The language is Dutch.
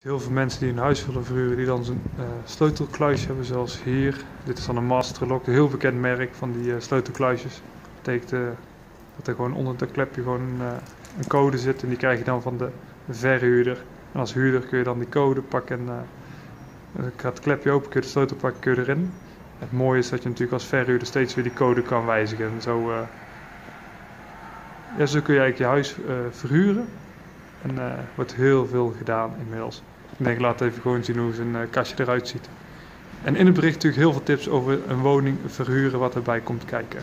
Heel veel mensen die een huis willen verhuren, die dan zo'n uh, sleutelkluisje hebben, zoals hier. Dit is dan een Masterlock, een heel bekend merk van die uh, sleutelkluisjes. Dat betekent uh, dat er gewoon onder het klepje gewoon een code zit en die krijg je dan van de verhuurder. En als huurder kun je dan die code pakken en dan gaat het klepje open, kun je de sleutel pakken, kun je erin. Het mooie is dat je natuurlijk als verhuurder steeds weer die code kan wijzigen. En zo, ja, zo kun je eigenlijk je huis verhuren. En er wordt heel veel gedaan inmiddels. Ik denk, laat even gewoon zien hoe zijn kastje eruit ziet. En in het bericht natuurlijk heel veel tips over een woning verhuren wat erbij komt kijken.